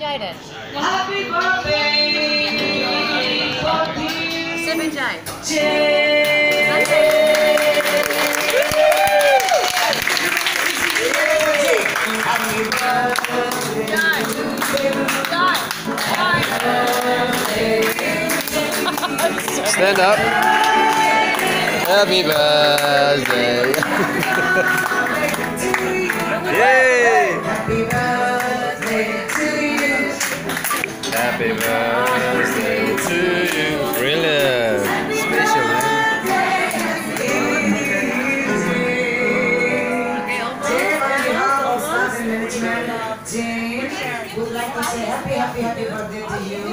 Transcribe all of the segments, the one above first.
Jaden. Happy birthday. Seven Stand up. Happy birthday. Yay! Happy birthday to you. Brilliant. Special, man. Jane would like to say happy, happy, happy birthday to you.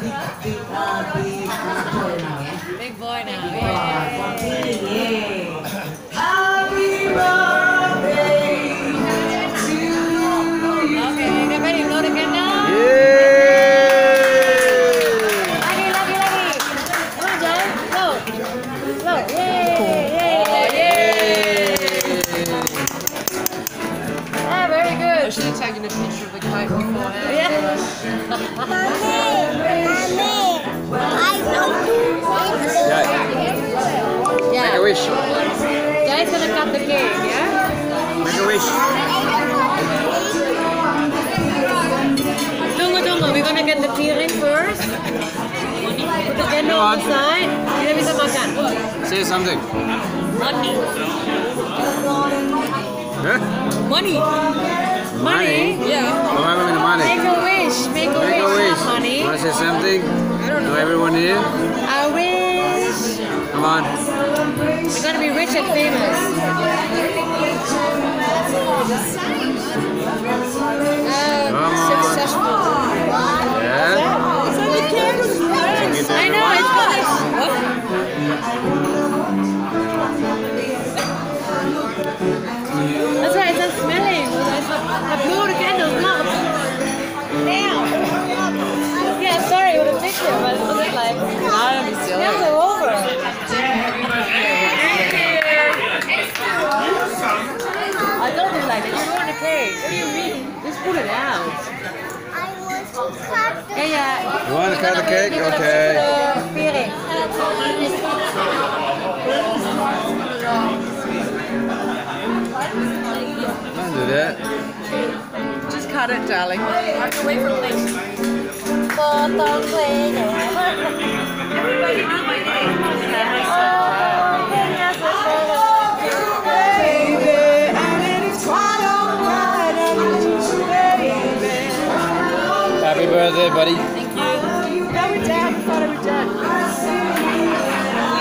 Big, big, uh, big uh, boy now, yeah? big boy now Uh, very good I should have taken a picture of the cake beforehand. yeah Yeah, yeah make a wish. Jai's gonna cut the cake yeah Make a wish. Tunggu, tunggu. We're gonna get the piring first. Put the candle on the side. Kita bisa makan. Say something. Money. Huh? Money. Money? Yeah. What happened with the money? Make a wish. Make a Make a wish. wish. not Money. Want to say something? i don't To everyone here? I wish Come on. we're gonna be rich and famous. Come Um, on. successful. Yeah? I know. It's good. Like this. You want a cake? What do you mean? Just put it out. Yeah, yeah. You want to cut the cake? You're gonna Okay. put the piring. Don't do that. Just cut it, darling. Away from things. Potong kuenya. Oh, birthday, buddy. Thank you. I love you. I. I thought I would.